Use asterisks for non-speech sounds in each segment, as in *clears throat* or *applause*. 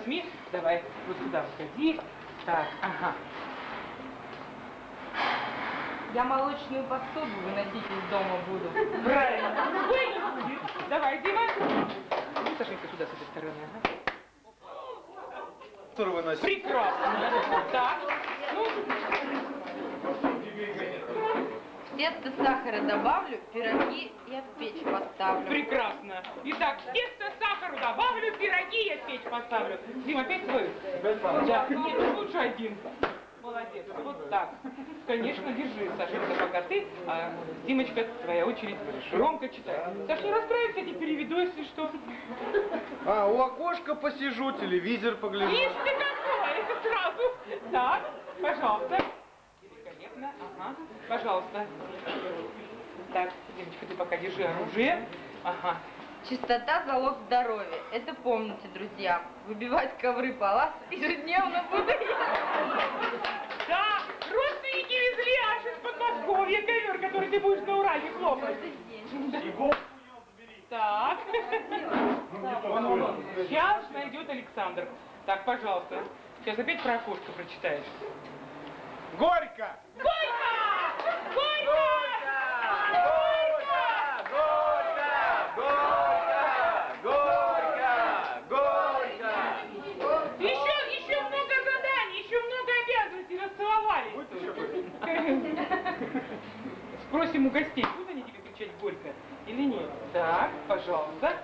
Возьми, давай, вот сюда входи. Так, ага. Я молочную посуду выносить из дома буду. Правильно. Давай, Дима. Ну, Сашенька, сюда, с этой стороны. Ага. Прекрасно. Так, ну, Тесто сахара добавлю, пироги я в печь поставлю. прекрасно. Итак, тесто, сахару добавлю, пироги я в печь поставлю. Дима, опять свою? Да, нет, ну, лучше один. Молодец, вот так. Конечно, держи, Сашенька, пока ты, а Димочка, твоя очередь, громко читай. Саш, не расстраивайся, я тебе переведу, если что. А, у окошка посижу, телевизор погляжу. Ишь ты какой, это сразу. Так, пожалуйста. Ага, пожалуйста. Так, Димочка, ты пока держи оружие. Ага, Чистота – залог здоровья. Это помните, друзья. Выбивать ковры палас ежедневно буду я. Да, родственники везли аж из Подмосковья ковер, который ты будешь на Урале хлопать. Так. Сейчас найдет Александр. Так, пожалуйста. Сейчас опять про окошко прочитаешь. Горько! Горько! Горько! Еще, еще много заданий, еще много обязанностей, расцеловались. Спросим у гостей, будут они тебе кричать горько или нет? Так, пожалуйста.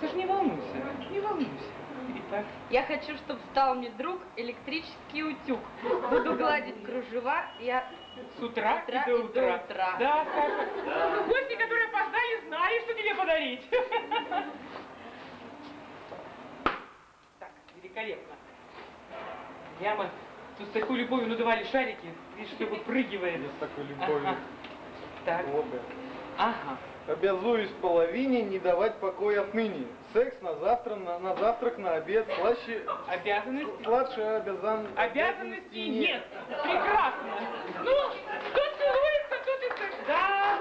Саш, не волнуйся, не волнуйся. Итак, Я хочу, чтобы стал мне друг электрический утюг. Буду гладить кружева, я с утра, С утра и до и до утра. утра. Да, Саша. Гости, которые опоздали, знали, что тебе подарить. Так, великолепно. Прямо тут с такой любовью надували шарики, видишь, что выпрыгивает. С такой любовью. Ага. Так, ага. Обязуюсь половине не давать покоя отныне. Секс на завтра, на, на завтрак, на обед, слаще... Обязанности? Сладше обязан... Обязанностей нет. Прекрасно. Ну, кто целуется, тот и секс. Да.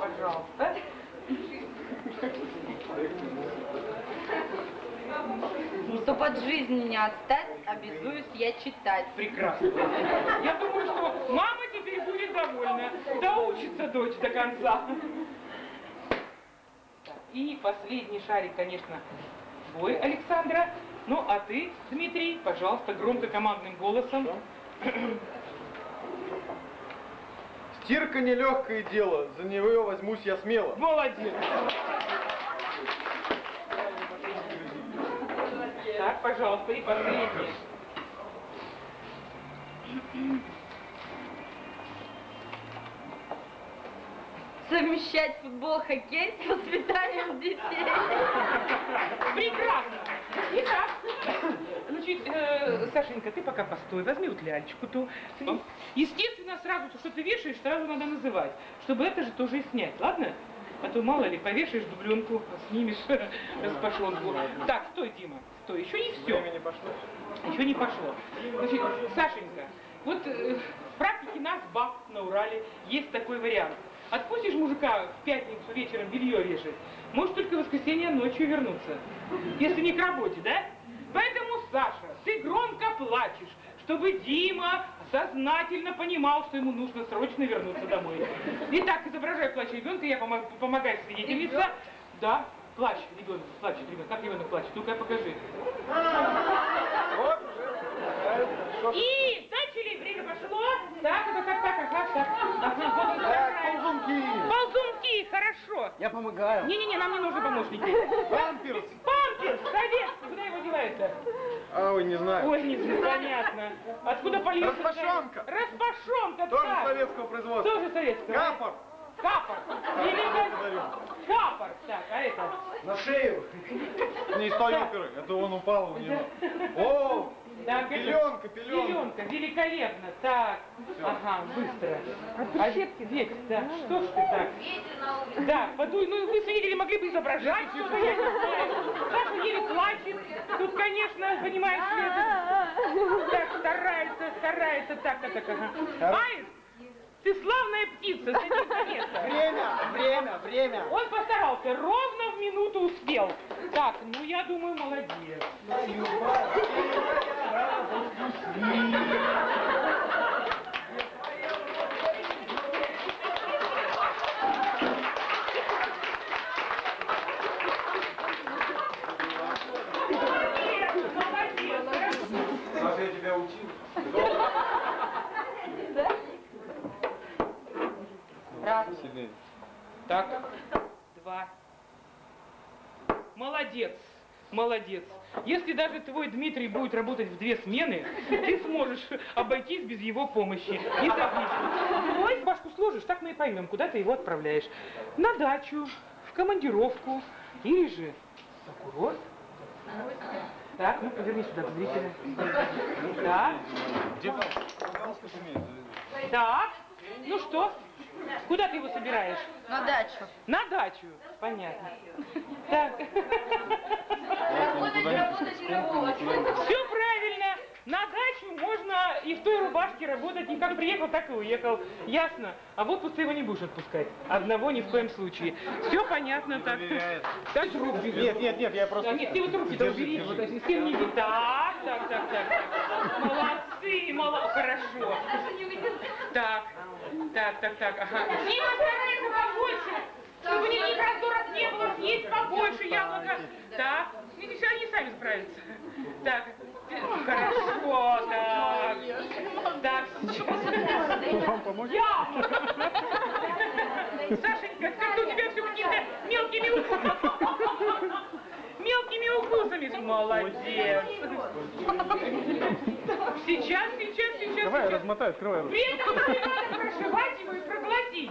Пожалуйста. Чтоб от жизни не отстать, обязуюсь я читать. Прекрасно. Я думаю, что мама теперь будет довольна. Доучится дочь до конца. И последний шарик, конечно, твой, Александра. Ну, а ты, Дмитрий, пожалуйста, громко командным голосом. Стирка нелегкое дело, за него возьмусь я смело. Молодец. Так, пожалуйста, и последний. Совмещать футбол, хоккей с воспитанием детей. Прекрасно. Итак, значит, э, Сашенька, ты пока постой, возьми вот лялечку ту. Естественно, сразу, что ты вешаешь, сразу надо называть, чтобы это же тоже и снять, ладно? А то мало ли, повешаешь дубленку, снимешь *laughs* распашонку. Так, стой, Дима, стой, еще не все. Время не пошло. Еще не пошло. Значит, Сашенька, вот э, в практике нас, баб на Урале, есть такой вариант. Отпустишь мужика в пятницу вечером белье вешать, может только в воскресенье ночью вернуться. Если не к работе, да? Поэтому, Саша, ты громко плачешь, чтобы Дима сознательно понимал, что ему нужно срочно вернуться домой. Итак, изображай плач ребенка, я помо- помогаю свидетельница. Ребенок? Да, плачь, ребенок, плачет, ребенок. Как ребенок плачет? Ну-ка, покажи. Вот И начали, время пошло. Так, так, так, так, ага, так. Ага, вот Так, ползунки. Ползунки, хорошо. Я помогаю. Не-не-не, нам не нужны помощники. Памперс. Памперс, советский, куда его девают-то? А, ой, не знаю. Ой, не знаю, понятно. Откуда польется? Распашонка. Распашонка, Тоже так. советского производства. Тоже советского. Капор. Капор. Или. Капор. Так, а это? На шею. Не из той оперы, это он упал у него. О, Так, это- пеленка, пеленка. Пеленка, великолепно. Так, ага, быстро. А Веть, да, что ж ты так? Да, подуй, ну вы свидетели могли бы изображать что-то, я не знаю. Саша еле плачет. Тут, конечно, понимаешь, это... Так, старается, старается, так, так, так, ага. Аист, ты славная птица, садись на место. Время, время, время. Он постарался, ровно минуту успел. Так, ну я думаю, молодец. Молодец, молодец. Саша, я тебя учил. Раз. Сильнее. Так, два. Молодец, молодец. Если даже твой Дмитрий будет работать в две смены, ты сможешь обойтись без его помощи. Забудь. Ой, Пашку сложишь, так мы и поймем, куда ты его отправляешь. На дачу, в командировку или же на курорт. Так, ну поверни сюда к зрителю. Так, Где там? Так. Ну что, куда ты его собираешь? На дачу. На дачу. Понятно. Так. Работать, работать и работать. Все правильно. На дачу можно и в той рубашке работать, и как приехал, так и уехал. Ясно? А в отпуск ты его не будешь отпускать. Одного ни в коем случае. Все понятно так. Так, руки. Нет, нет, нет, я просто... Да, нет, ты вот руки-то убери. Вот, так, с кем не видно. Так, так, так, так. Молодцы, молодцы. Хорошо. Так, так, так, так, ага. Дима, старайся побольше, чтобы никаких раздоров не было, съесть побольше яблока. Так, видишь, они сами справятся. Так, хорошо, так. Так, сейчас. Вам помочь? Я! Сашенька, как у тебя все какими-то мелкими укусами. Мелкими укусами. Молодец. Сейчас, сейчас, сейчас. Давай, размотай, открывай. При этом надо прошивать его и проглотить.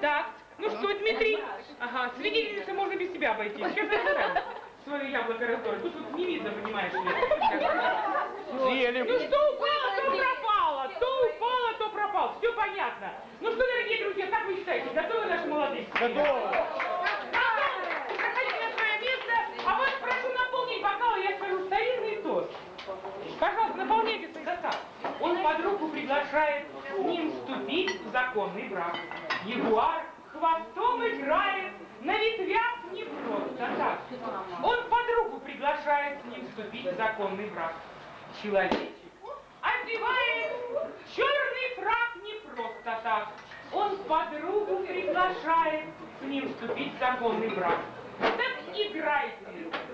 Так, ну что, Дмитрий? Ага, свидетельница можно без тебя обойти. Сейчас я свое яблоко раздорю. Тут вот не видно, понимаешь ли. Съели. Ну что упало, то пропало. То упало, то пропало. Все понятно. Ну что, дорогие друзья, как вы считаете, готовы наши молодые? Готово. Проходите на свое место. А вас прошу наполнить бокалы, я скажу старинный тост. Пожалуйста, наполняйте свой состав. Он под руку приглашает с ним вступить в законный брак. Ягуар хвостом играет, на ветвях не просто так. Он под руку приглашает с ним вступить в законный брак. Человечек одевает черный фраг не просто так. Он подругу приглашает с ним вступить в законный брак. Так играйте,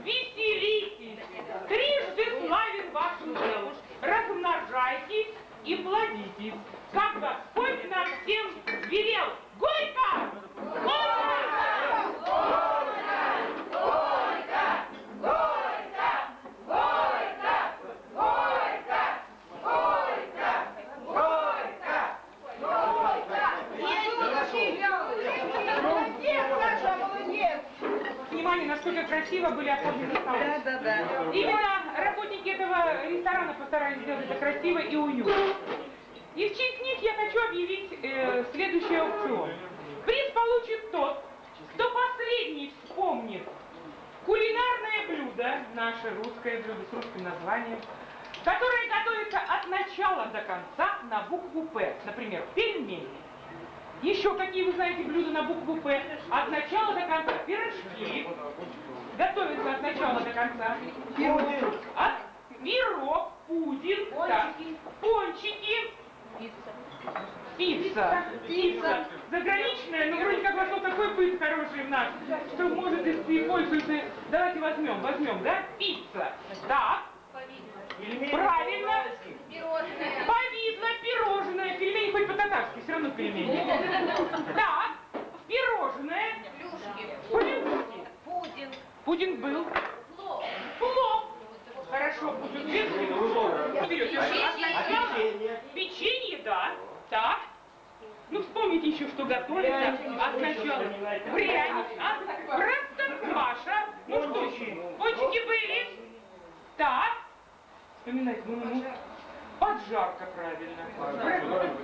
веселитесь, трижды славен ваш удел, размножайтесь и плодитесь, как Господь нам всем велел. Горько! Горько! Внимание, красиво были оформлены столы. Да, да, да. Именно работники этого ресторана постарались сделать это красиво и уютно. И в честь них я хочу объявить э, следующий аукцион. Приз получит тот, кто последний вспомнит кулинарное блюдо, наше русское блюдо с русским названием, которое готовится от начала до конца на букву «П». Например, пельмени. Еще какие вы знаете блюда на букву «П»? От начала до конца. Пирожки. Готовятся от начала до конца. От пирог, пудинг, так, пончики, пицца. Пицца. Заграничная, но вроде как вошел такой быт хороший в нас, что может и и пользуется. Давайте возьмем, возьмем, да? Пицца. Так. Правильно. Повидло, пирожное, пельмени хоть по-татарски, все равно пельмени. Так, пирожное. Плюшки. Пудинг. Пудинг был. Плов. Хорошо, пудинг без. Печенье. Печенье, да. Так. Ну, вспомните еще, что готовится от начала. Пряник, а? Простокваша. Ну что еще? Пончики были. Так. Вспоминайте, ну, ну. Поджарка, правильно.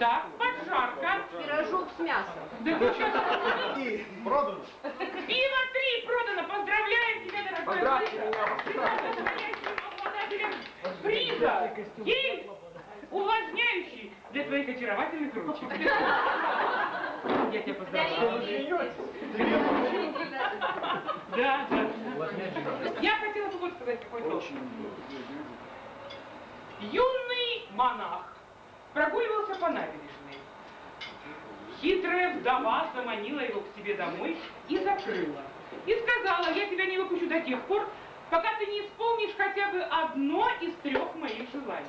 Так, поджарка. Пирожок с мясом. Да вы что И продано. Пиво 3 продано! Поздравляем тебя, дорогой! Поздравьте Ты стал настоящим обладателем приза! Гель увлажняющий для твоих очаровательных ручек. Я тебя поздравляю. Да, да. Я хотела бы вот сказать какой-то. Юный монах прогуливался по набережной. Хитрая вдова заманила его к себе домой и закрыла. И сказала, я тебя не выпущу до тех пор, пока ты не исполнишь хотя бы одно из трех моих желаний.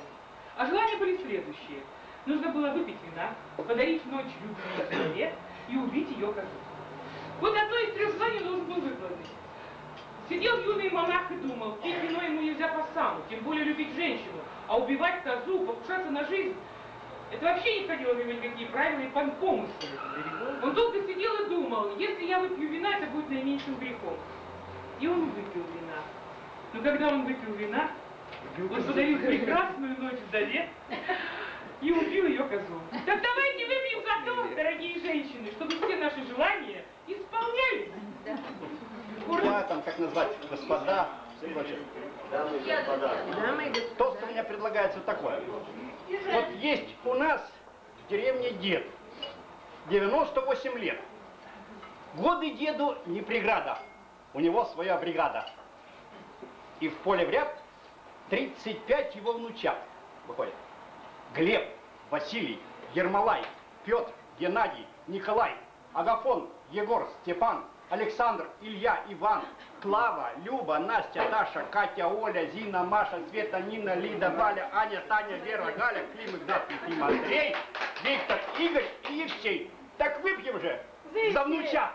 А желания были следующие. Нужно было выпить вина, подарить ночь любви жене и убить ее козу. Вот одно из трех желаний должен был выполнить. Сидел юный монах и думал, пить вино ему нельзя по саму, тем более любить женщину, а убивать козу, покушаться на жизнь, это вообще не входило в него никакие правила и помыслы. Он долго сидел и думал, если я выпью вина, это будет наименьшим грехом. И он выпил вина. Но когда он выпил вина, он подарил прекрасную ночь вдове и убил ее козу. Так давайте выпьем то, дорогие женщины, чтобы все наши желания исполнялись. Я там, как назвать, господа, и прочее. Тост у меня предлагается такое. Вот есть у нас в деревне дед, 98 лет. Годы деду не преграда, у него своя бригада. И в поле в ряд 35 его внучат выходят. Глеб, Василий, Ермолай, Петр, Геннадий, Николай, Агафон, Егор, Степан, Александр, Илья, Иван, Клава, Люба, Настя, Даша, Катя, Оля, Зина, Маша, Света, Нина, Лида, Валя, Аня, Таня, Вера, Галя, Клим, Игнат, Ефим, Андрей, Виктор, Игорь и Евсей. Так выпьем же за внучат.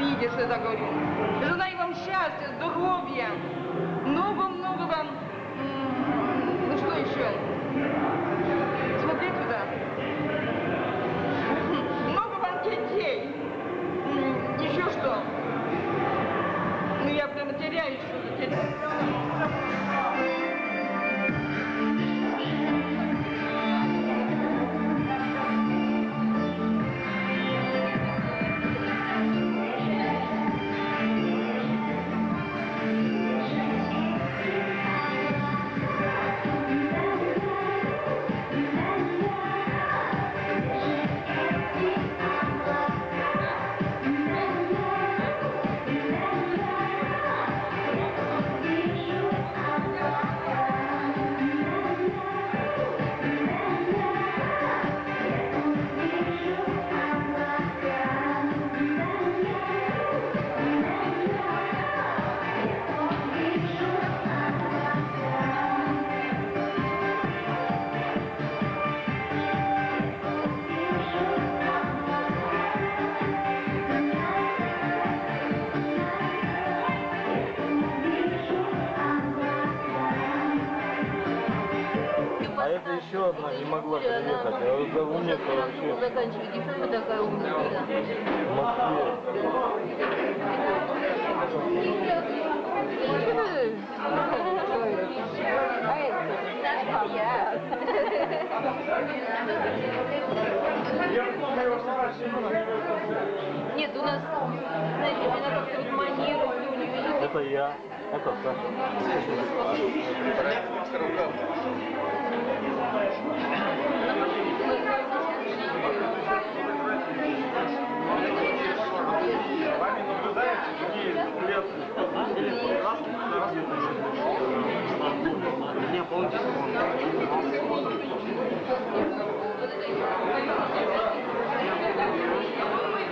Извините, что я так говорю. Желаю вам счастья, здоровья, Заканчивайте, что вы такая умница? в Москве. Нет, у нас, знаете, она как-то вот манеру у нее. Это я. Это Саша. Вами наблюдают другие лет. Меня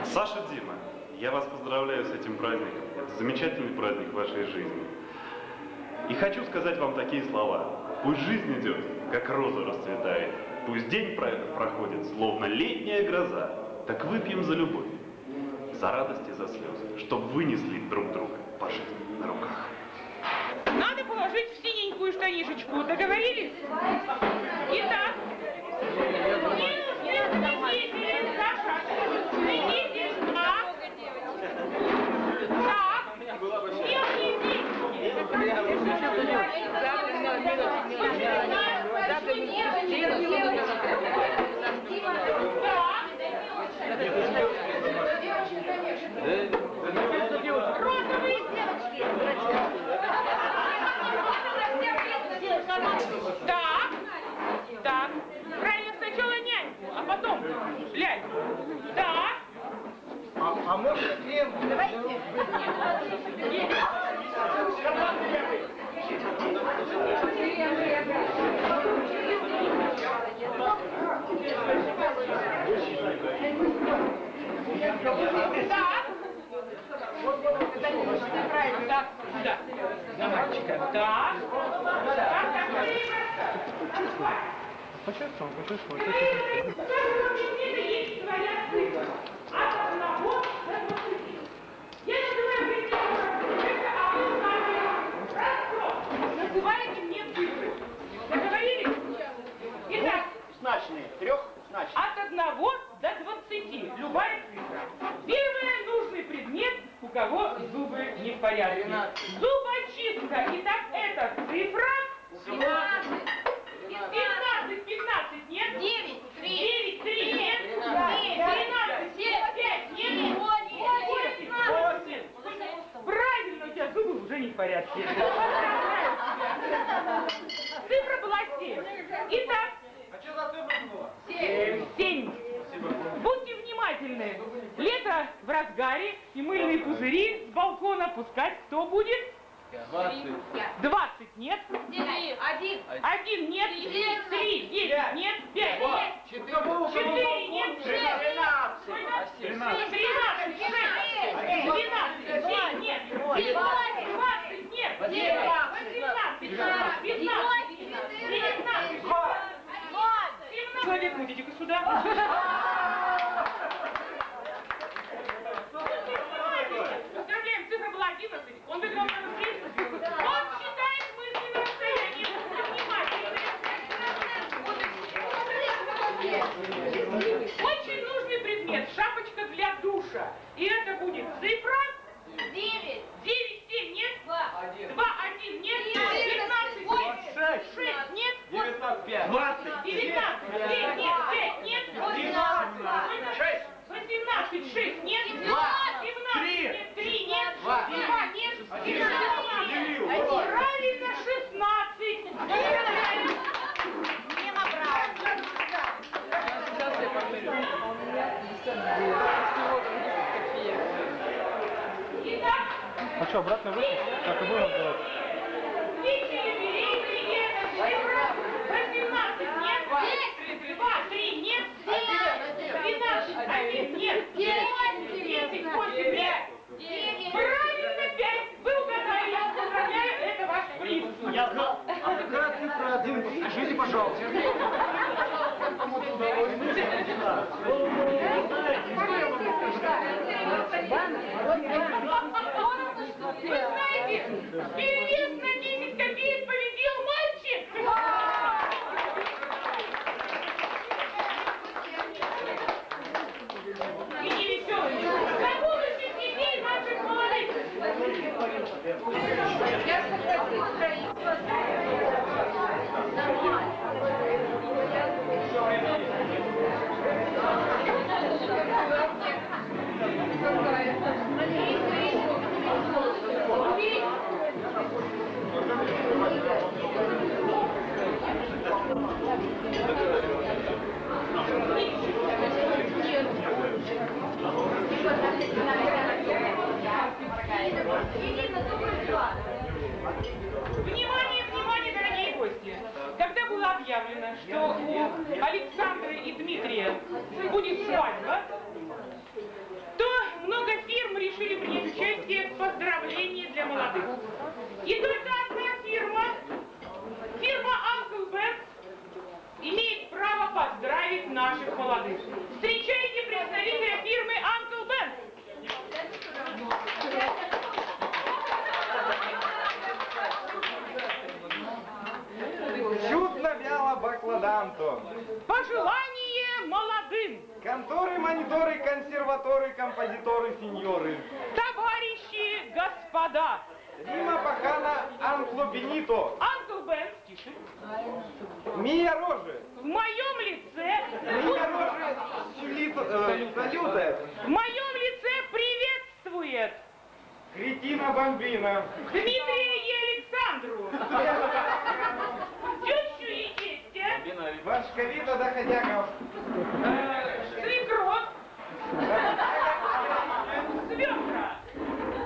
Саша Дима, я вас поздравляю с этим праздником. Это замечательный праздник вашей жизни. И хочу сказать вам такие слова. Пусть жизнь идет, как роза расцветает. Пусть день про- проходит, словно летняя гроза. Так выпьем за любовь, за радость и за слезы, чтоб вынесли друг друга по жизни на руках. Надо положить в синенькую штанишечку. Договорились? Итак. Нет, нет, следите, Саша. Следите. Так. Так. Нет, не здесь. Розовые Так, так. Правильно сначала няньку, а потом ляльку. Так. А, а можно крем? Так. Почувствовал, почувствовал. В каждом предмете есть своя цифра. От одного до двадцати. Я называю предмет. Это обозначение. Хорошо. Называйте мне цифры. Договорились? Итак, Значные, трехзначные. от одного до двадцати. Любая цифра. Первое нужный предмет, у кого зубы не в порядке. Зубочистка. Итак, это цифра 15. 15, 15, нет? 9, 3. 9, 3, нет? 13, 7, 5, нет? 8, 8. Правильно, у тебя зубы уже не в порядке. *laughs* Цифра была 7. Итак, Была? 7. Будьте внимательны. Лето в разгаре и мыльные пузыри с балкона пускать кто будет? Двадцать нет. Один. Один нет. Три. Десять нет. Пять нет. Четыре нет. Шесть. Тринадцать. Тринадцать. Шесть. Двенадцать. Семь нет. Девятнадцать. Двадцать нет. Восемнадцать. Пятнадцать. Девятнадцать. Семнадцать. Человек, идите-ка сюда. Поздравляем, цифра была 11. Он выиграл на наследство. Он считает мысли на расстоянии. Внимательно. Очень нужный предмет. Шапочка для душа. И это будет цифра Девять. 9, 7, нет? 2, 1, нет? 15, 6, нет? 19, 19, 3, нет, 5, нет? 6, 18, 6, нет? 17, нет, 3, нет? 2, нет? 17, правильно, 16. Что, обратно вышел? Так и будем делать. Видите, юбилейный это цифра 18, нет? 2, 3, нет? 12, 1, нет? 10, 8, 5. Правильно, 5. Вы угадали, я поздравляю, это ваш приз. Я знал. А какая цифра один? Подскажите, пожалуйста. Вы знаете, перевес на 10 копеек победил мальчик. И не веселый. За будущих детей наших молодых. Внимание, внимание, дорогие гости! Когда было объявлено, что у Александра и Дмитрия будет свадьба, то много фирм решили принять участие в поздравлении для молодых. И только одна фирма, фирма Uncle Ben, имеет право поздравить наших молодых. Встречайте представителя фирмы Uncle Ben. Чудно вяло бакладанто. Пожелание молодым, Конторы, мониторы, консерваторы, композиторы, сеньоры. товарищи, господа, Рима Пахана Анкло Бенито. Uncle Ben, тише, Мия Рожи. в моем лице, Мия Рожи Сюлито, э, салюта. в моем лице приветствует Кретина Бомбина. Дмитрия и Александру, тещу и тестя, Башковита Доходяков. э, свекровь, свекра,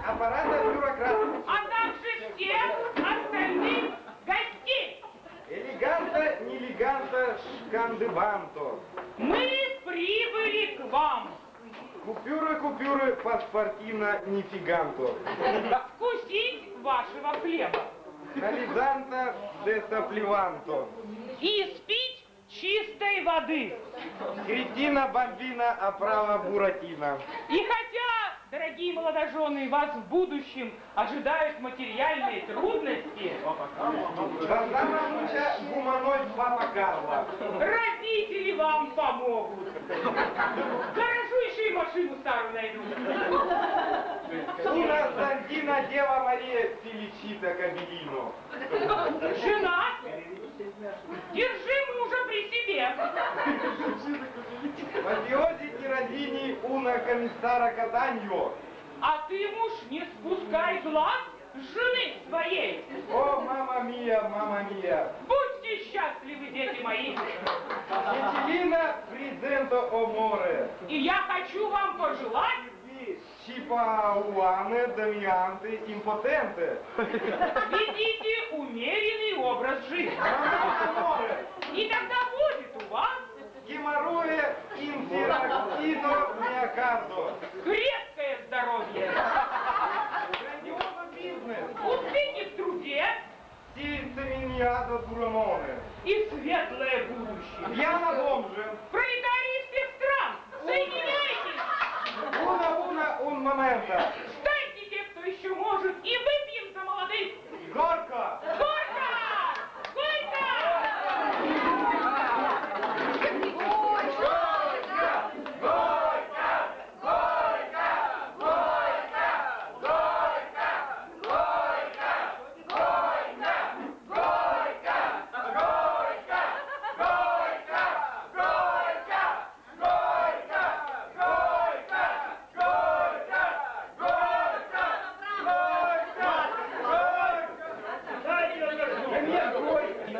Аппарата бюрократ. а также всех остальных гостей. Элеганта, нелеганта, шкандыбанто. Мы прибыли к вам Купюры, купюры, паспортина, нифиганто. вкусить вашего хлеба Нализанта, десаплеванто. и спить чистой воды. Кретина, бомбина, оправа, буратино. И хотя, дорогие молодожены, вас в будущем ожидают материальные трудности, муча, гуманоид, папа Карла. родители вам помогут. Хорошо, еще и машину старую найдут. Уна Сандина, Дева Мария, Феличита, Кабелино. Жена, держи мужа при себе. Мафиози Тиродини, Уна Комиссара Катаньо. А ты, муж, не спускай глаз с жены своей. О, мама мия, мама мия. Будьте счастливы, дети мои. Четелина, презенто о море. И я хочу вам пожелать чипауаны, доминанты, импотенты. Ведите умеренный образ жизни. И тогда будет у вас Геморроя, инферактино, миокарду. крепкое здоровье, Грандиозный бизнес. успехи в труде Сильцеминиада дурамоны. и светлое будущее. Я на бомже. Пролетарии всех стран, соединяйтесь! Уна, уна, un момента. Встаньте те, кто еще может, и выпьем за молодых! Горько. Горько! Горько!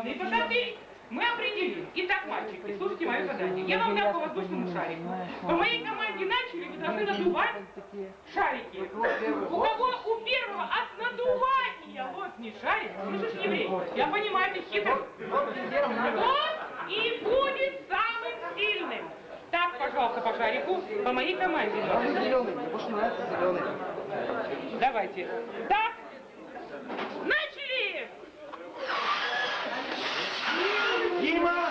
И посмотри, мы определили. Итак, мальчики, слушайте мое задание. Я вам дам по воздушному шарику. По моей команде начали, вы должны надувать шарики. У кого у первого от надувания лопнет шарик, слышишь, еврей, я понимаю, ты хитрый. Тот и будет самым сильным. Так, пожалуйста, по шарику, по моей команде. Зеленый, мне больше нравится зеленый. Давайте. Так, начали! Дима,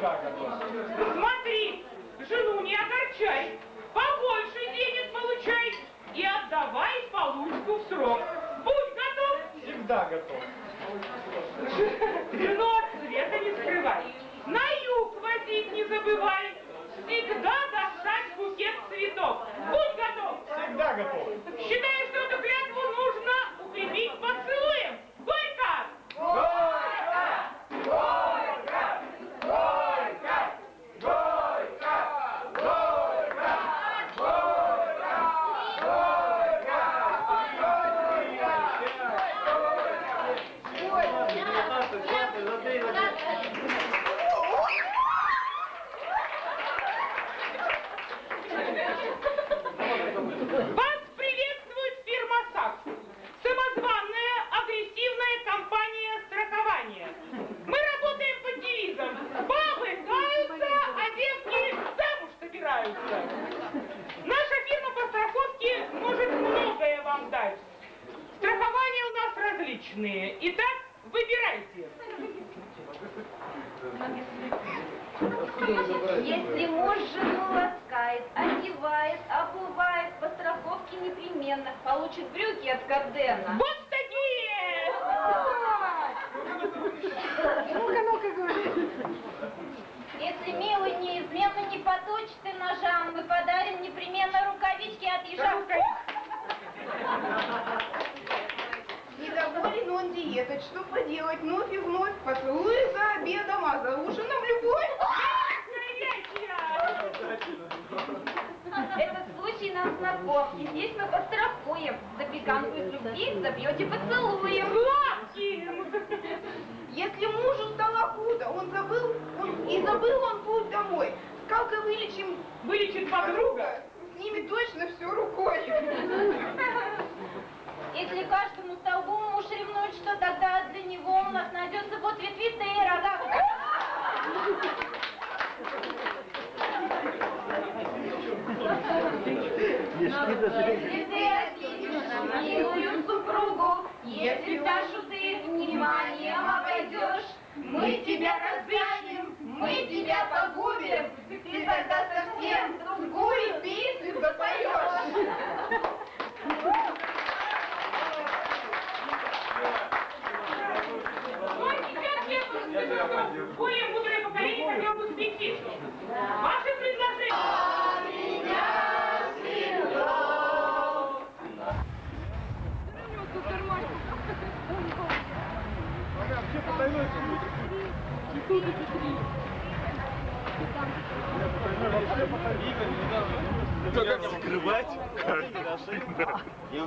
Смотри, жену не огорчай. Побольше денег получай. И отдавай получку в срок. Будь готов. Всегда готов. Жену от света не скрывай. На юг возить не забывай. Всегда достать букет цветов. Будь готов. Всегда готов. Считаю, что эту Если в ты вниманием обойдешь, мы тебя разыщем, мы тебя погубим, ты тогда совсем другую песню запоешь. Ну, а более мудрое поколение хотел бы сбить песню. Ваши предложения... Что, как закрывать? Как? Я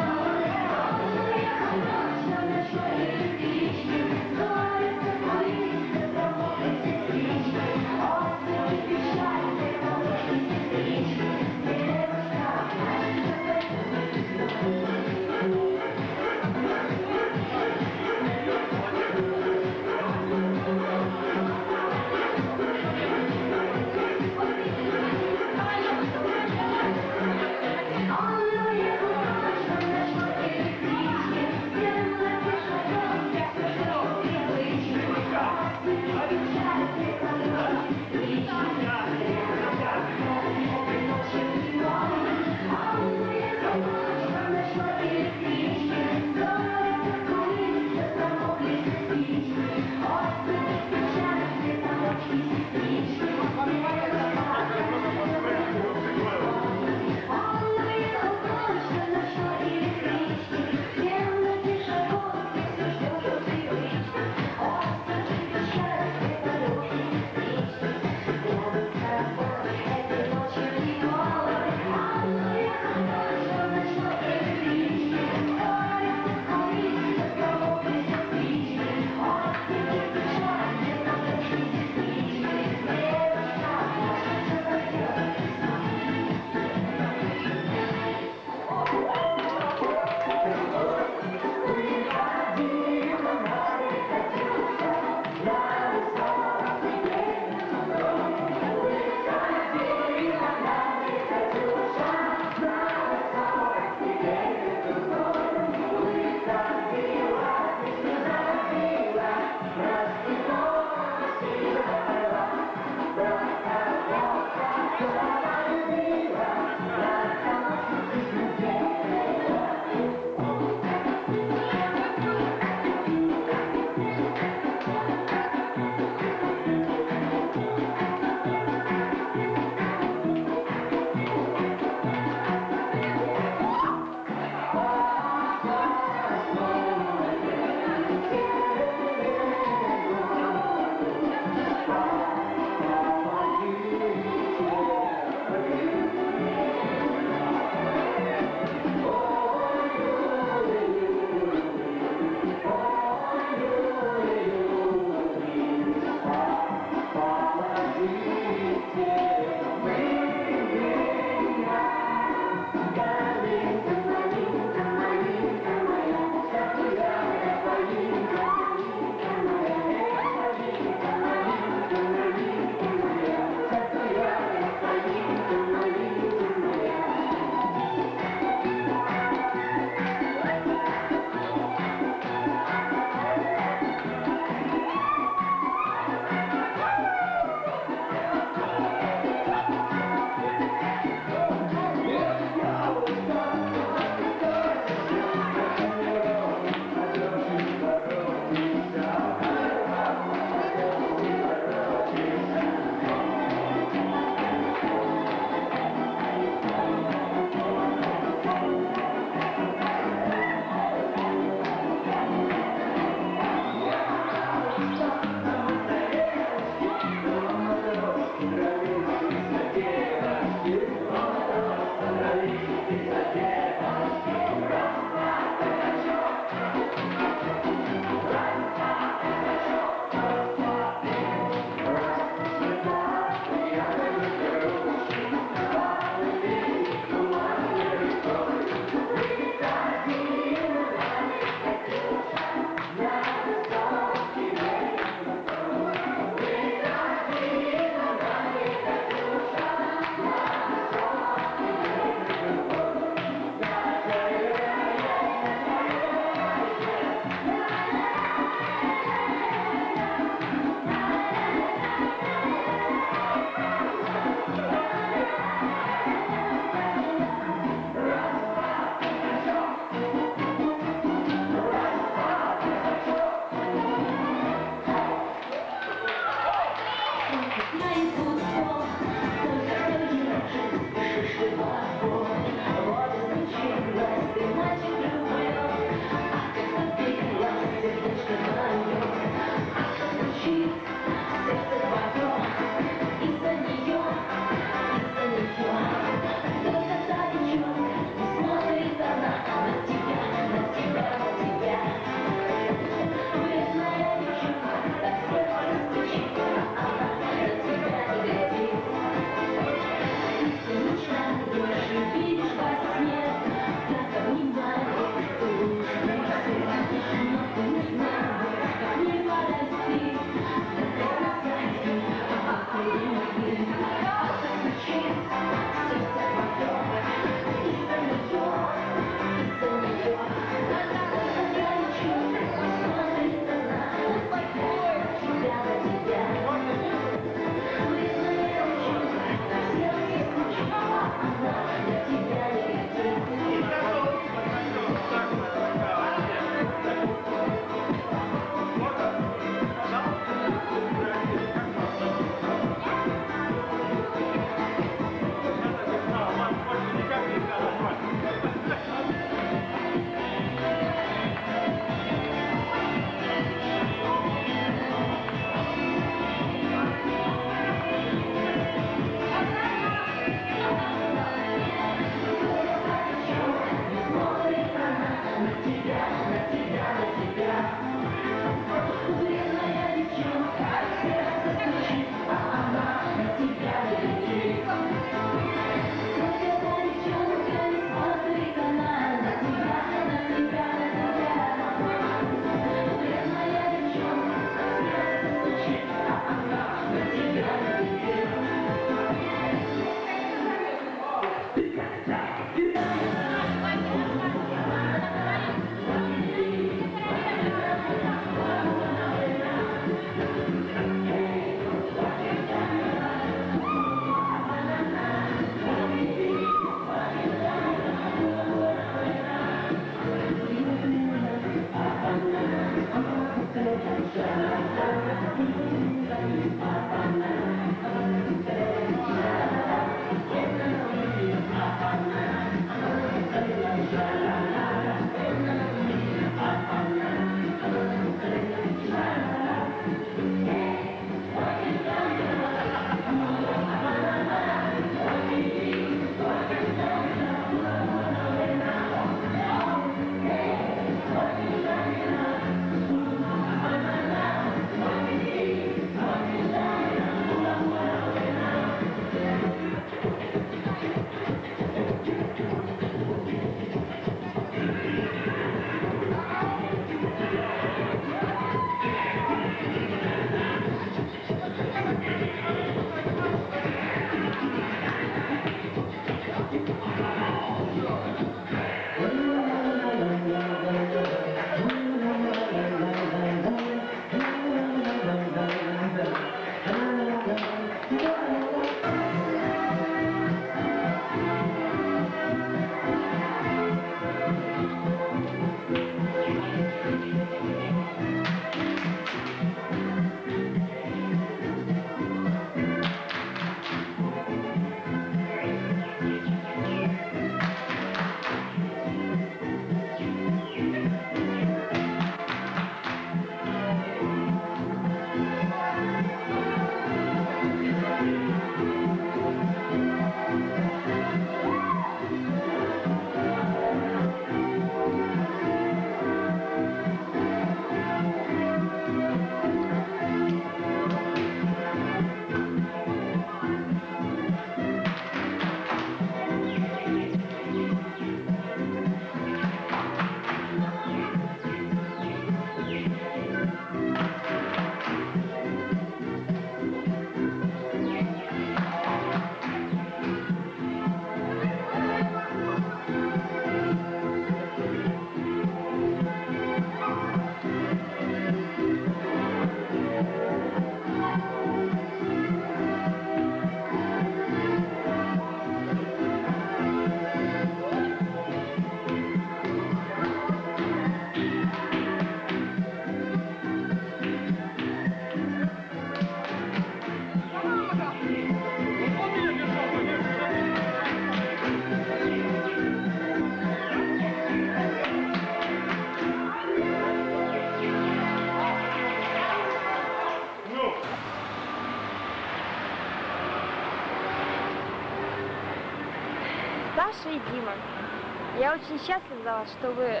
Я очень счастлива за вас, что вы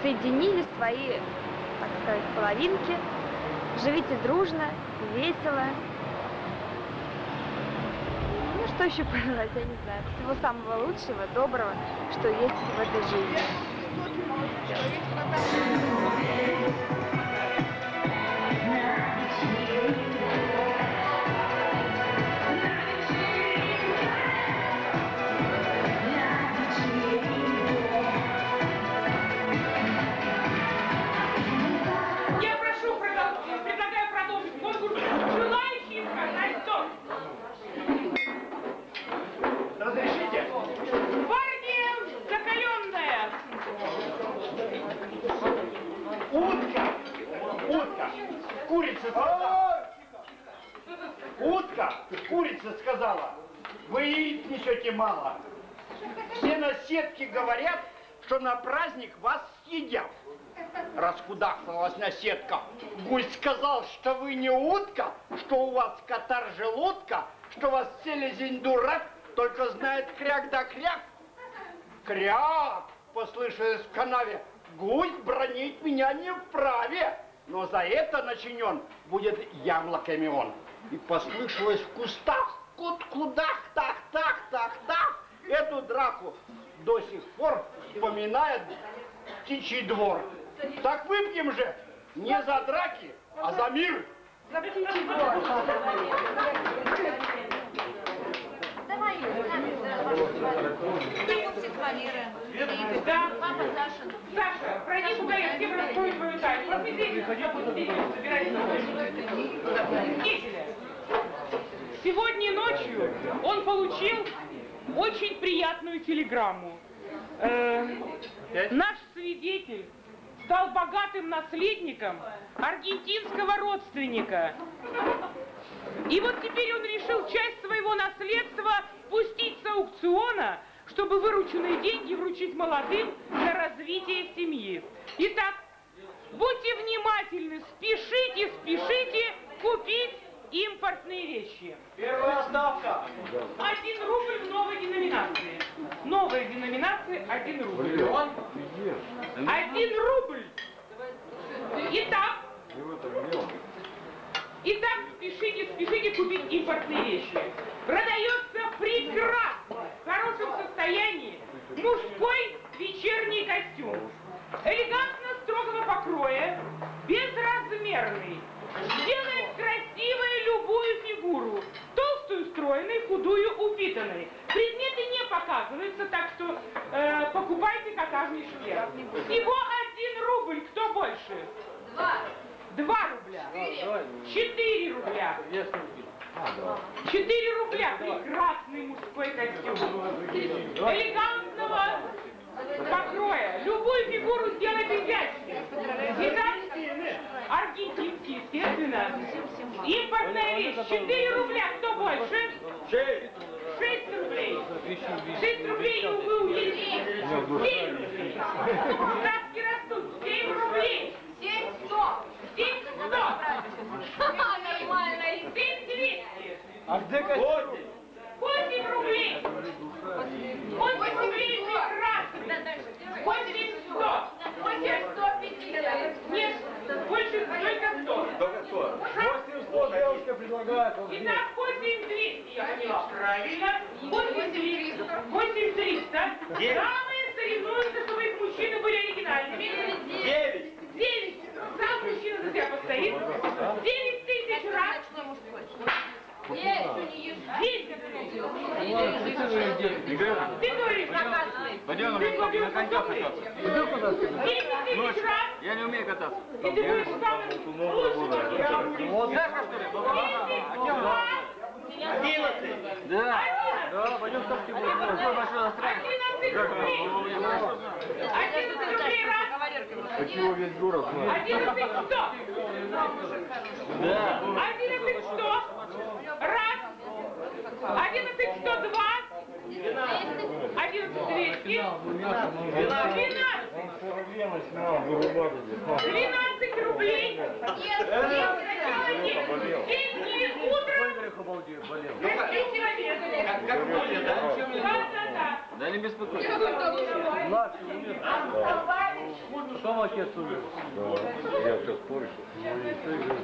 соединили свои, так сказать, половинки. Живите дружно, весело. Ну, что еще *laughs* пожелать, я не знаю. Всего самого лучшего, доброго, что есть в этой жизни. Раскудахнулась наседка. Гусь сказал, что вы не утка, что у вас катар желудка, что вас селезень дурак, только знает кряк да кряк. Кряк! Послышалось в канаве. Гусь бронить меня не вправе, но за это начинен будет яблоками он. И послышалось в кустах, кут кудах, так, так, так, так. Эту драку до сих пор вспоминает птичий двор. Так выпьем же не за драки, а за мир. За птичий. Давай, Да. Саша, пройди сюда, я всем раскрою твою тайну. Просветитель, просветитель, собирайся. Свидетеля. Сегодня ночью он получил очень приятную телеграмму. Э, наш свидетель стал богатым наследником аргентинского родственника. И вот теперь он решил часть своего наследства пустить с аукциона, чтобы вырученные деньги вручить молодым на развитие семьи. Итак, будьте внимательны, спешите, спешите купить импортные вещи. Первая ставка. Один рубль в новой деноминации. Новая деноминация – один рубль. Один рубль. Итак, Итак, спешите, спешите купить импортные вещи. Продается прекрасно, в хорошем состоянии, мужской вечерний костюм. Элегантно строгого покроя, безразмерный. Делает красивой любую фигуру. Толстую стройной, худую упитанной. Предметы не показываются, так что э, покупайте коттажный шлем. Всего один рубль, кто больше? Два. Два рубля. Четыре рубля. Четыре рубля. Прекрасный мужской костюм. Элегантного покроя. Любую фигуру сделать изящной. Итак, аргентинский, естественно. Импортная вещь. Четыре рубля. Кто больше? Шесть. Шесть рублей. Шесть рублей и вы увидите. Семь рублей. Ставки растут. Семь рублей. Семь сто. Семь сто. Нормально. Семь двести. А где костюм? Восемь рублей. Восемь рублей прекрасно. Восемь сто. Восемь сто пятьдесят. Нет, больше только сто. Только сто. 800 девушка предлагает. Итак, 8200, я поняла. Правильно. 8300. 8300. Девять. Самые соревнуются, чтобы их мужчины были оригинальными. Девять. 9. Сам мужчина за себя постоит. 9 тысяч раз. Ты говоришь, наказывай. Пойдем коньках, на коньках кататься. 10 тысяч раз. Я не умею кататься. И ты будешь самым лучшим. Вот Саша, что ли? А кем вы? Одиннадцать. Да. Да, пойдем в топки будем. Настрой. Одиннадцать рублей. Одиннадцать рублей раз. Почему весь город знает? Одиннадцать сто. Да. Одиннадцать сто. Раз. Одиннадцать сто два. Одиннадцать двести. Двенадцать. Двенадцать рублей. Деньги утром. Как, будет, да? Да, да, да. Да не беспокойтесь. Потом отец умер. Я все спорю.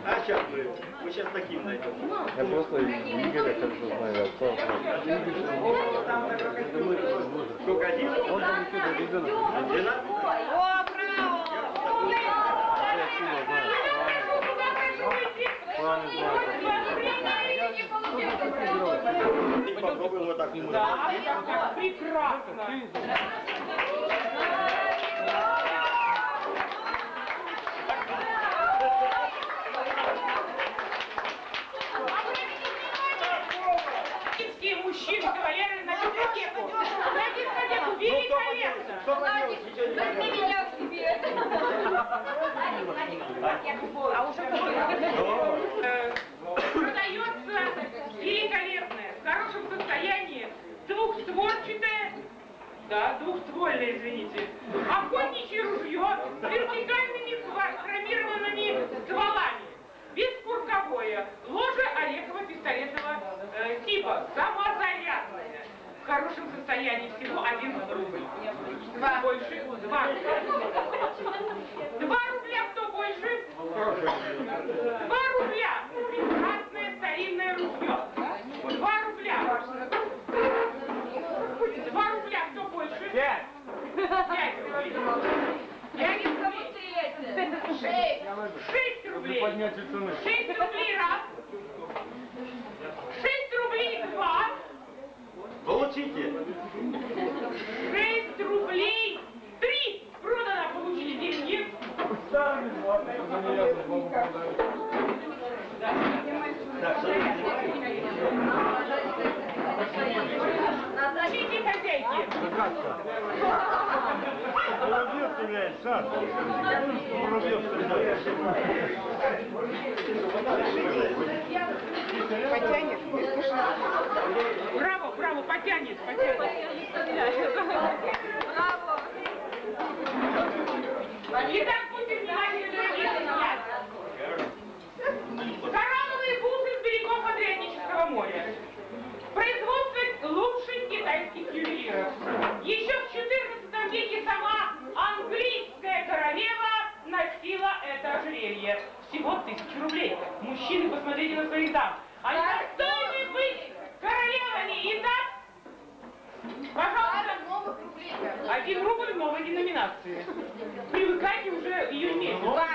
А сейчас вы, вы сейчас таким найдете. Я просто Игоря хорошо знаю, отца. Сколько один? Он там еще ребенок. 12? О, браво! Планы Попробуем вот так. Да, как прекрасно. Мужчины, кавалеры, на дискотеку. На дискотеку великолепно. А уже Продается великолепное, в хорошем состоянии, двухстворчатое, да, двухствольное, извините, охотничье ружье с вертикальными хромированными стволами, бескурковое, ложе Орехова пистолетного э, типа, самозарядное. В хорошем состоянии всего один рубль. Два. Больше. Два. Два рубля, кто больше? Два рубля! Прекрасное старинное ружье. Два рубля. 是真的。Браво, браво, потянет, потянет. Браво! Итак, будьте внимательны, с берегов Адриатического моря. Производство лучших китайских ювелиров. Еще в 14 веке сама английская королева носила это ожерелье. Всего тысячу рублей. Мужчины, посмотрите на своих дам. Они достойны быть королевами. Итак, пожалуйста, один рубль в новой деноминации. Привыкайте уже июнь месяц. Два,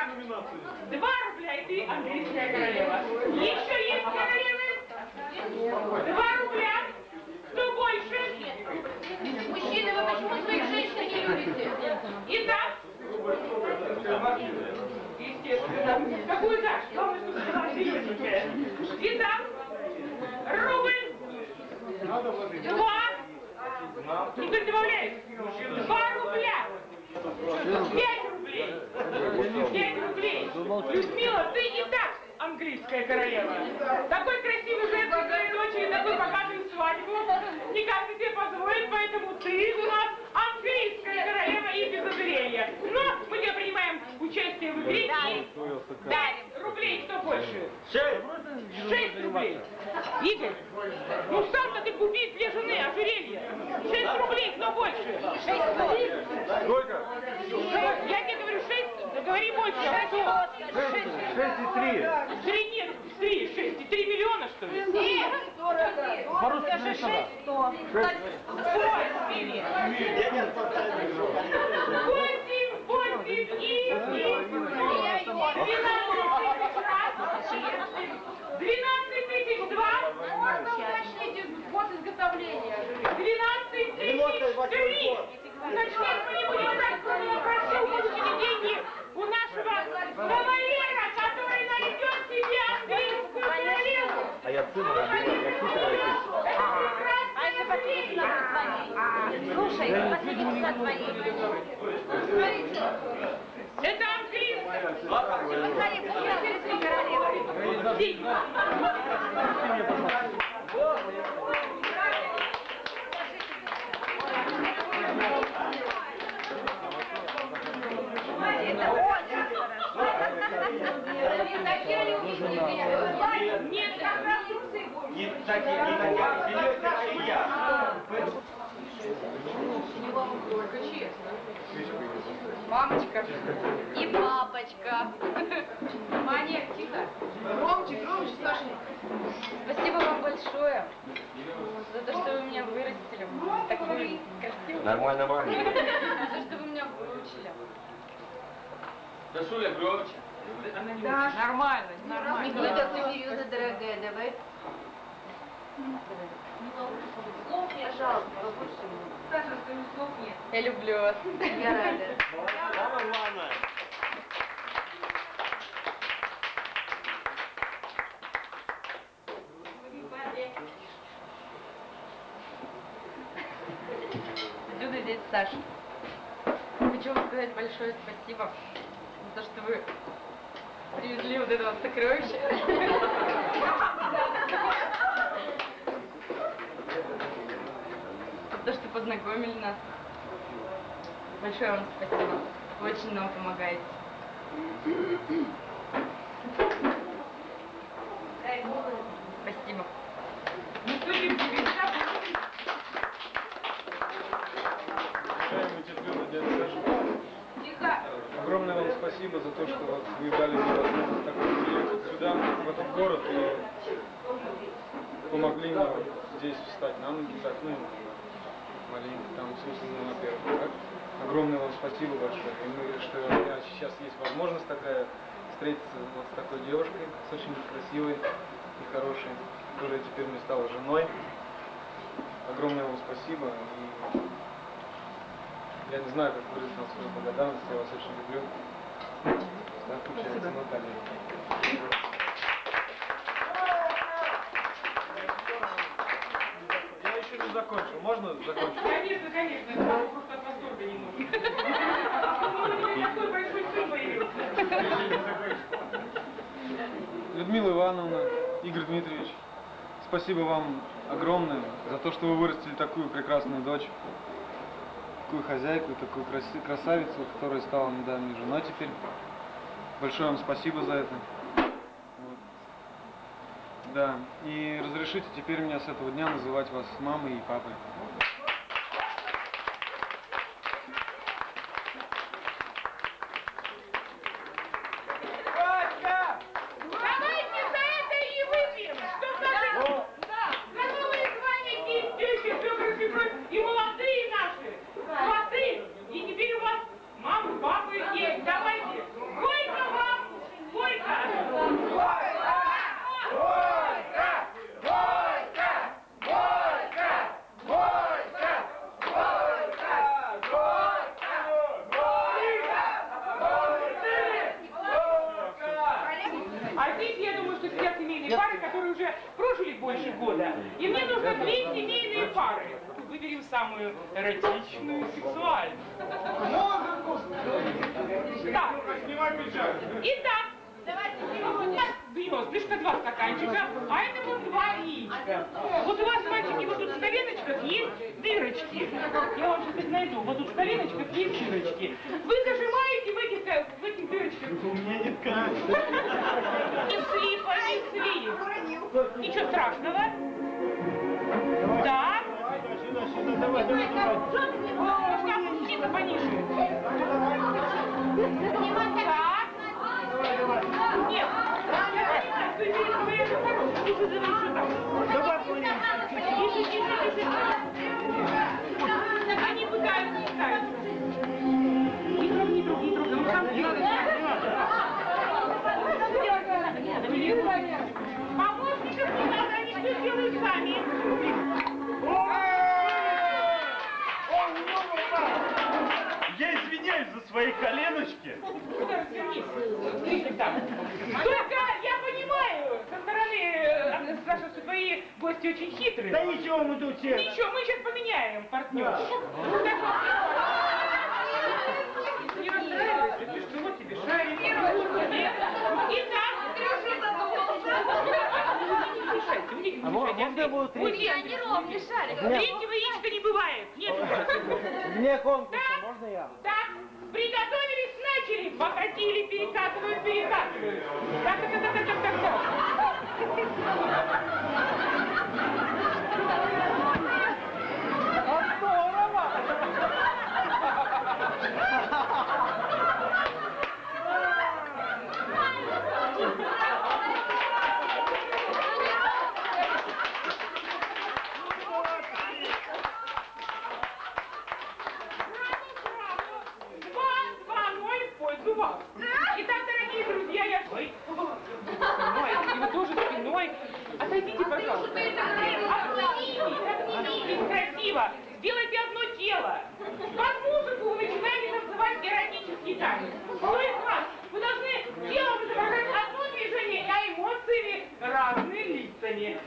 два рубля, и ты английская королева. Еще есть королевы? Два рубля. Кто больше? Мужчины, вы почему своих женщин не любите? Итак. Естественно. Какую? Главное, что сказала серьезненькая. Итак. Рубль. Два. Никто не добавляет. Два рубля. Пять рублей. Пять рублей. Людмила, ты и так английская королева. Такой красивый женский своей дочери, такой богатую свадьбу. Не каждый себе позволит, поэтому ты у нас английская королева и без ожерелья. Но мы не принимаем участие в игре. и Дарим. Рублей кто больше? Шесть. Шесть рублей. Игорь, ну сам-то ты купи для жены ожерелье. Шесть рублей, кто больше? Шесть рублей. Сколько? Я тебе говорю шесть, говори больше. а и три. Три нет, три, шесть, и три миллиона что ли? Нет! По-русски шесть сто. Восемь, восемь, восемь и двенадцать тысяч раз. Можно уточнить год изготовления? Двенадцать тысяч три. Значит, если мы не будем брать, то я прошу, получите деньги у нашего кавалера, который найдет себе английскую королеву. А я сына набираю, я хитрый А если последний твоей? Слушай, последний твоей. Смотрите, Это английская. пусть королевы. Это очень хорошо. Нет, как раз трусы будут. Не такие, не такие. Серьезно, я. Только честно. Мамочка и папочка. Внимание, тихо. Громче, громче, Саша. Спасибо вам большое за то, что вы меня вырастили. Такой красивый. Нормально, Ваня. За то, что вы меня выучили. Да Шуля, громче. Она не Да. очень. Нормально, нормально. Не будь так серьезно, дорогая, давай. Пожалуйста, побольше. Саша, скажи, слов нет. Я люблю вас. Я рада. Самое главное. Люда, дядя Саша. Хочу вам сказать большое спасибо то, что вы привезли вот это вот сокровище. То, что познакомили нас. Большое вам спасибо. Вы очень нам помогаете. Спасибо. Мы Уважаемый терпеливый дядя Саша, Тихо. Огромное вам спасибо за то, что вы дали мне возможность такой приехать сюда, в этот город, и помогли мне здесь встать на ноги, так, ну, маленько там, в смысле, ну, во-первых, так. Огромное вам спасибо большое, и мы, что у меня сейчас есть возможность такая встретиться вот с такой девушкой, с очень красивой и хорошей, которая теперь мне стала женой. Огромное вам спасибо. Я не знаю, как выразить вам свою благодарность, я вас очень люблю. Да, включается Наталья. Я еще не закончил. Можно закончить? Конечно, конечно. Мама просто от восторга не может. У него такой большой сын появился. Людмила Ивановна, Игорь Дмитриевич, спасибо вам огромное за то, что вы вырастили такую прекрасную дочь, такую хозяйку, такую красавицу, которая стала недавней женой теперь. Большое вам спасибо за это. Вот. Да, и разрешите теперь меня с этого дня называть вас мамой и папой. Свои коленочки. Только я понимаю, со стороны э, Саша, что твои гости очень хитрые. Да ничего, мы тут все. Ничего, мы сейчас поменяем партнер. Не расстраивайся, ты что, вот тебе шарик. Итак, не мешайте, не мешайте. А Вот я не ровный шарик. Третьего яичка не бывает. Нет. Вне конкурса, можно я? Так, приготовились, начали. Покатили, перекатывают, перекатывают. Так, так, так, так, так, так,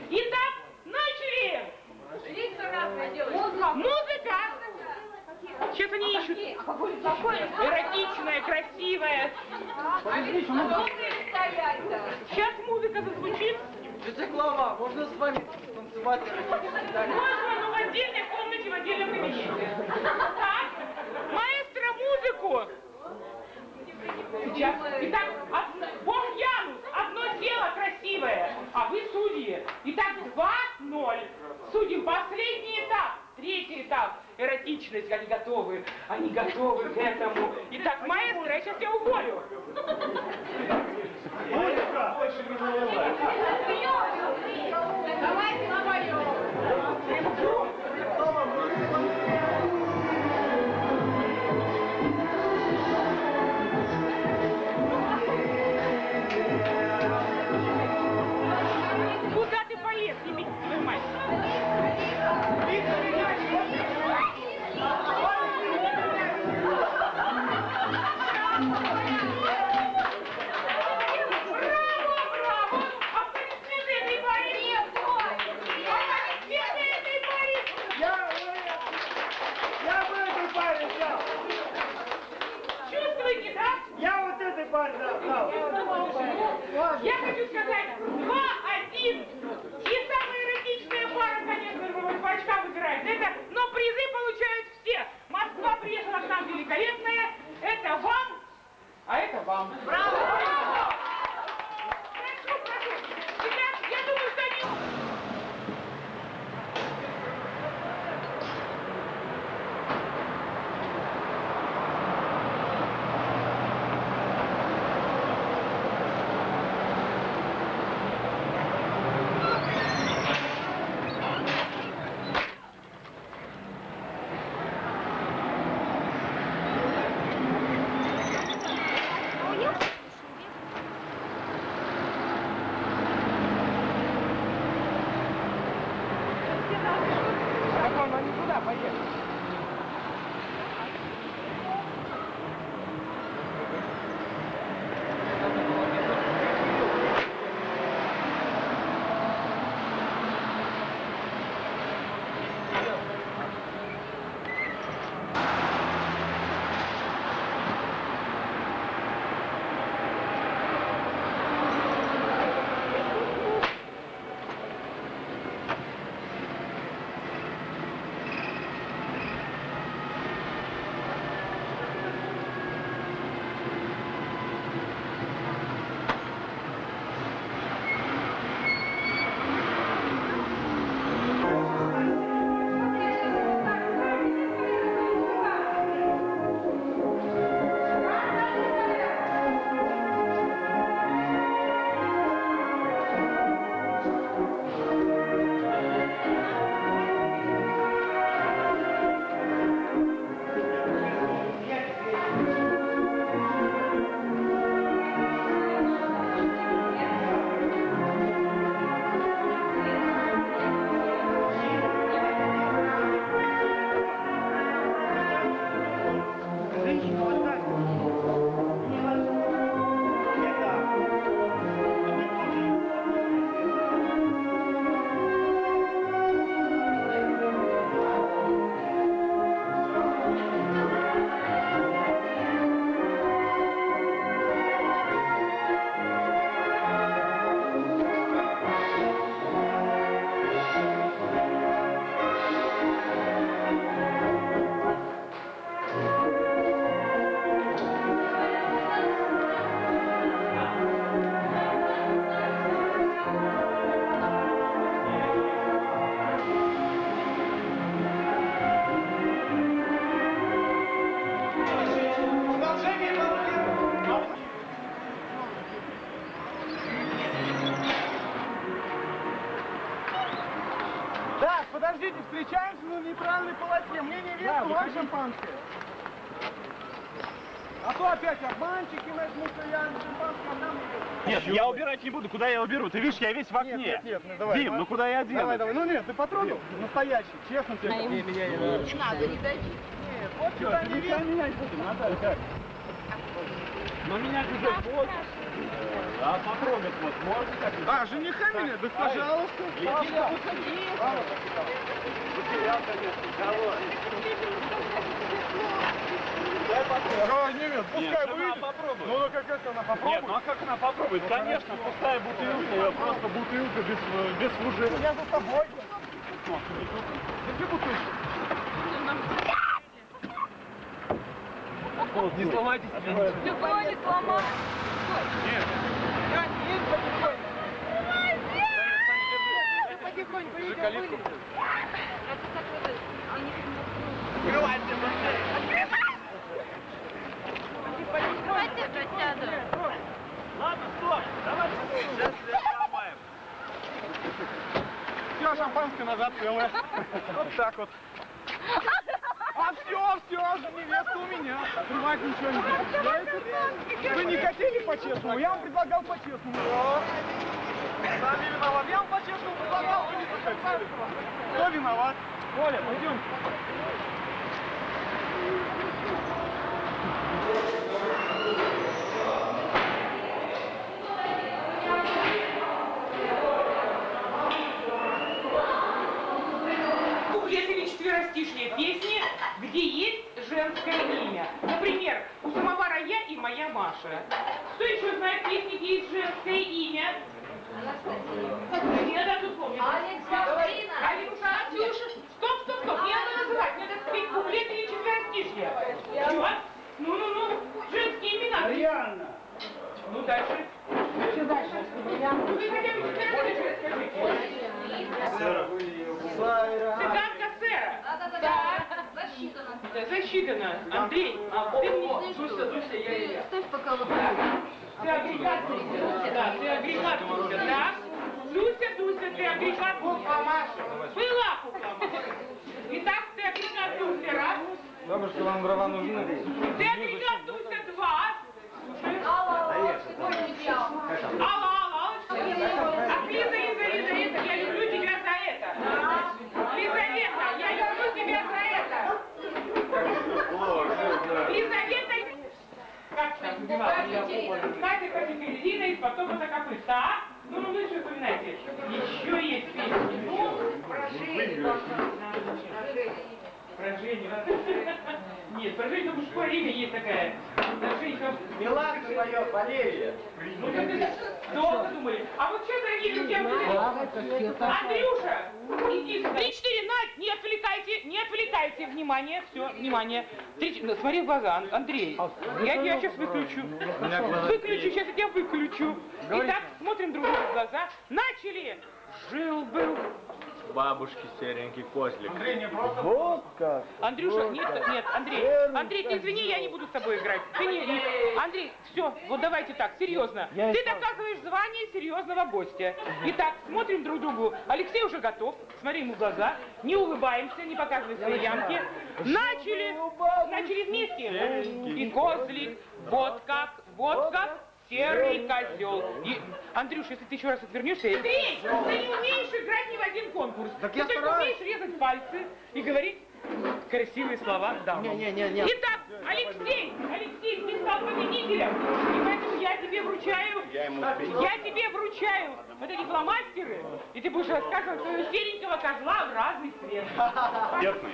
Итак, начали! Музыка! Музыка! Сейчас они ищут. Эротичная, красивая. Сейчас музыка зазвучит. Жезеклава, можно с вами танцевать? Можно, но в отдельной комнате, в отдельном помещении. Так, маэстро музыку. Сейчас. Итак, а Эротичность, они готовы, они готовы к этому. Итак, маэстро, я сейчас тебя уволю. Больше не. Давайте но призы получают все. Москва приехала к нам великолепная. Это вам, а это вам. Браво! Прошу, не буду. Куда я уберу? Ты видишь, я весь в окне. Нет, нет, нет, ну давай. Дим, давай. ну куда я одену? Давай, давай. Ну нет, ты потронул? Настоящий, честно тебе. говорю. Не надо, не дадите. Нет, вот сюда не Нельзя вес. менять будем, Наталья, как? Но менять уже вот. А потрогать вот можно как А, жениха меня? Да пожалуйста. Летели, Потерял, конечно, кого? Дай попробуй. А, нет, пускай Нет, выйдет. попробует. Ну, ну как это она попробует? Нет, ну а как она попробует? Конечно, пустая бутылка, я просто бутылка без, без служения. Я за тобой. Держи бутылку. Не сломайтесь. Никого не сломал. Нет. Я не потихоньку. Потихоньку, Держи идем, калитку. Открывайте быстрее. Давайте я присяду. Ладно, стоп. Давайте сейчас себя сломаем. Все, шампанское назад целое. Вот так вот. А все, все, же невеста у меня. Открывать ничего не будет. Вы не хотели по-честному? Я вам предлагал по-честному. Сами виноват. Я вам по-честному предлагал, вы не захотели. Кто виноват? Коля, пойдем. Моя Маша. Кто еще знает песни, есть женское имя? Я даже помню. Александрина. Александра. Катюша. Стоп, стоп, стоп. Не надо называть. Надо спеть куплет или четверостишие. Чего? Ну-ну-ну. Женские имена. Марианна. Ну, дальше. Что дальше? Ну, вы хотя бы четверостишие скажите. Цыганка сэра. Да-да-да. Засчитано. Да, засчитано. Андрей, ты мне... Дуся, Дуся, я Ставь пока вот Ты агрегат Дуся. Да, ты агрегат Дуся, да? Дуся, Дуся, ты агрегат Кукла Маша. Была кукла. Итак, ты агрегат Дуся, раз. Бабушка, вам дрова нужны? Ты агрегат Дуся, два. Слушай. Алла, сегодня не пьял. Алла, Алла, Аллочка. Ах, Лиза, Лиза, Лиза, Лиза, я люблю тебя за это. Лизавета, я люблю тебя за это. Лизавета, как? Катя, Катя, Катерина, и потом это копыт. Так? Ну, ну, вы вспоминаете? Еще есть песни. Ну, про Женю. Про Женю. Нет, про Женю мужское имя есть такая. Милана твое, Валерия. Ну, как это долго думали. А вот что, дорогие друзья? Андрюша, иди, три-четыре, Надь, не отвлекайте, не отвлекайте, внимание, все, внимание. Три, ну, смотри в глаза, Ан- Андрей, я тебя сейчас выключу. Выключу, сейчас я тебя выключу. Итак, смотрим друг другу в глаза. Начали. Жил-был. Бабушки серенький козлик. Андрей, не просто... Вот как. Андрюша, нет, нет, Андрей, Андрей, ты извини, я не буду с тобой играть. Ты не, не- Андрей, все, вот давайте так, серьезно. Я Ты сам. доказываешь звание серьезного гостя. Итак, смотрим друг другу. Алексей уже готов, смотри ему в глаза, не улыбаемся, не показывай свои ямки. Начали, начали вместе. И козлик, вот как, вот как серый козел. И, Андрюш, если ты еще раз отвернешься... я- Андрей, ты не умеешь играть ни в один конкурс. Так ты я только стараюсь. умеешь резать пальцы и говорить красивые слова дамам. Не-не-не. Итак, Алексей, Алексей, ты стал победителем, и поэтому я тебе вручаю, Я ему я тебе вручаю вот эти фломастеры, и ты будешь рассказывать своего серенького козла в разный цвет. *laughs* Бедный.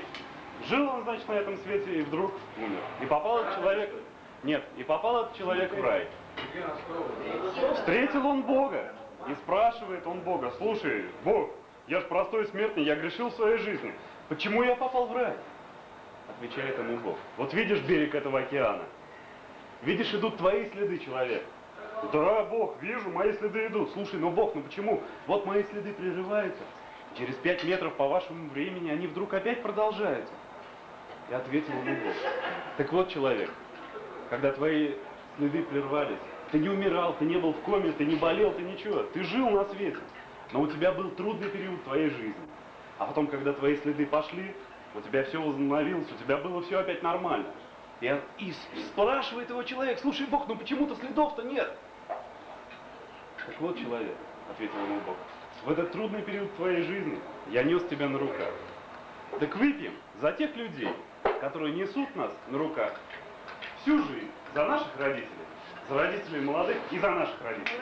Жил он, значит, на этом свете и вдруг умер. И попал этот человек... Нет, и попал этот человек в рай. Встретил он Бога. И спрашивает он Бога, слушай, Бог, я ж простой смертный, я грешил в своей жизни. Почему я попал в рай? Отвечает ему Бог. Вот видишь берег этого океана? Видишь, идут твои следы, человек. Да, Бог, вижу, мои следы идут. Слушай, ну Бог, ну почему? Вот мои следы прерываются. Через пять метров по вашему времени они вдруг опять продолжаются. И ответил ему Бог. Так вот, человек, когда твои следы прервались, ты не умирал, ты не был в коме, ты не болел, ты ничего. Ты жил на свете. Но у тебя был трудный период твоей жизни. А потом, когда твои следы пошли, у тебя все возобновилось, у тебя было все опять нормально. И, он- и спрашивает его человек, слушай, Бог, ну почему-то следов-то нет. Так вот, человек, ответил ему Бог, в этот трудный период твоей жизни я нес тебя на руках. Так выпьем за тех людей, которые несут нас на руках всю жизнь, за наших родителей, за родителей молодых и за наших родителей.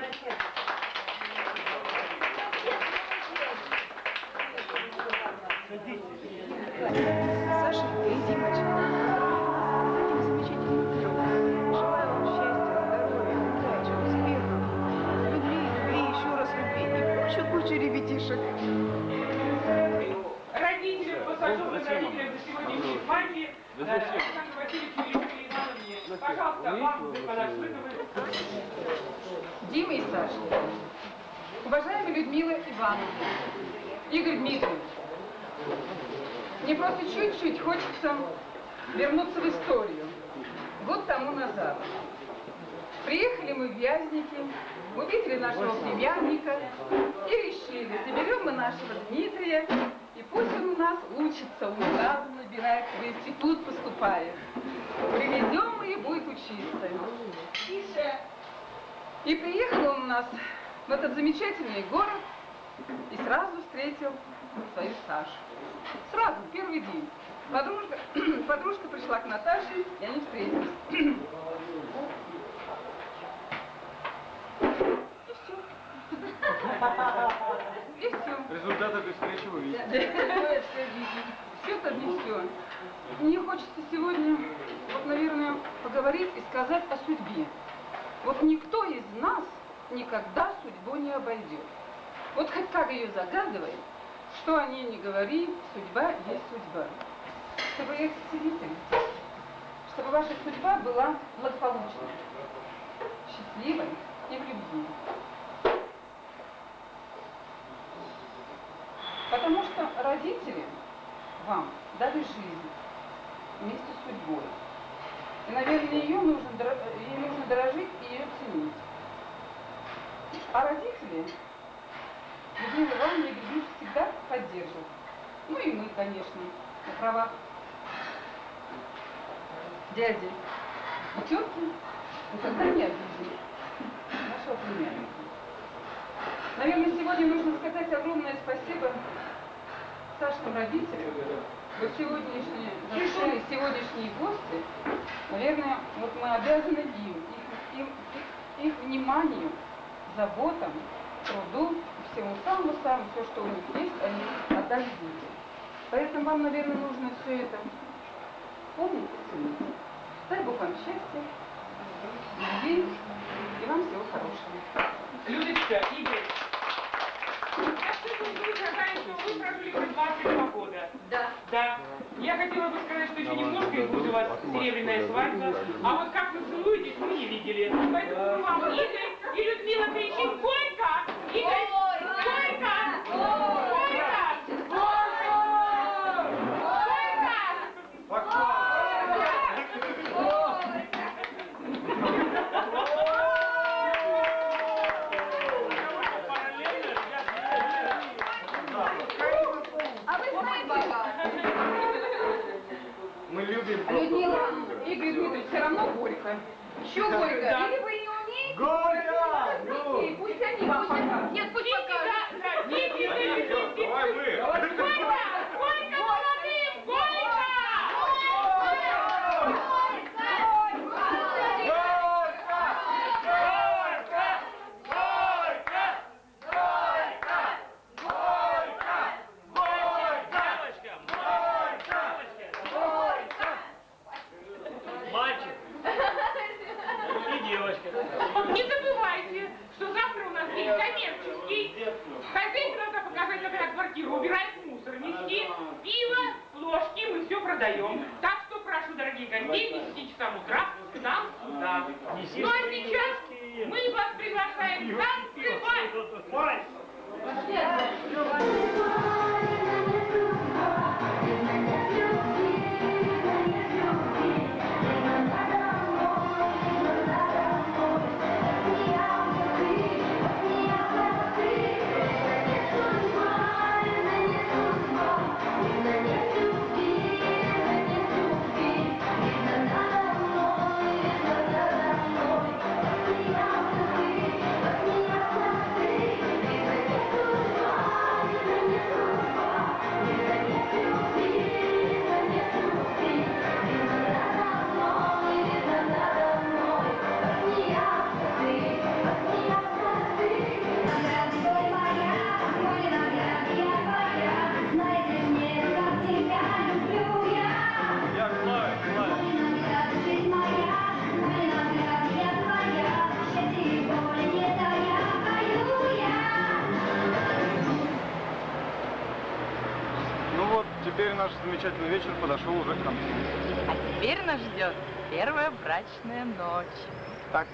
Сашенька Саша, уважаемая Людмила Ивановна, Игорь Дмитриевич, мне просто чуть-чуть хочется вернуться в историю. Год тому назад. Приехали мы в Вязники, увидели нашего племянника и решили, заберем мы нашего Дмитрия, и пусть он у нас учится, он сразу набирается, в институт поступает. Привезем и будет учиться. И приехал он у нас в этот замечательный город и сразу встретил свою Сашу. Сразу, первый день. Подружка, *clears throat* подружка пришла к Наташе, и они встретились. *clears throat* И все. *laughs* И все. Результат этой встречи вы видите. Все это не все. Мне хочется сегодня, вот, наверное, поговорить и сказать о судьбе. Вот никто из нас никогда судьбу не обойдет. Вот хоть как ее загадывай, что о ней не говори, судьба есть судьба. Чтобы я целитель, чтобы ваша судьба была благополучной, счастливой и в любви. Потому что родители вам дали жизнь вместе с судьбой. Наверное, ее нужно, ей нужно дорожить и ее ценить. А родители Людмила и Григорьевич всегда поддерживают. Ну и мы, конечно, на правах дяди и тетки никогда не обидели нашего племянника. Наверное, сегодня нужно сказать огромное спасибо Сашным родителям. Вот сегодняшние гостей, сегодняшние гости, наверное, вот мы обязаны им, их, им- их- их вниманию, заботам, труду, всему самому-самому, все, что у них есть, они отдали детям. Поэтому вам, наверное, нужно все это помнить и ценить. Дай Бог вам счастья, любви и вам всего хорошего. Людочка, Игорь, я слышала, что вы вы прожили хоть 22 года. Да. Да. Я хотела бы сказать, что еще немножко и будет у вас серебряная свадьба. А вот как вы целуетесь, мы не видели. Поэтому мы вам, Игорь и Людмила, кричим «Горько!» Еще горько. Да. Или вы не умеете? Горько! Детей, Пусть они вам покажут. Нет, пусть покажут. Давай мы! Горько молодым! Горько! Мальчик и девочка. Не забывайте, что завтра у нас день коммерческий. Хозяйке надо показать, какая квартира. Убирать мусор, нести пиво, ложки, продаем. Так что прошу, дорогие гостей, к 10 часам утра к нам сюда. Ну а сейчас мы вас приглашаем танцевать. Мать! Замечательный вечер подошел уже к концу. А теперь нас ждет первая брачная ночь. Так,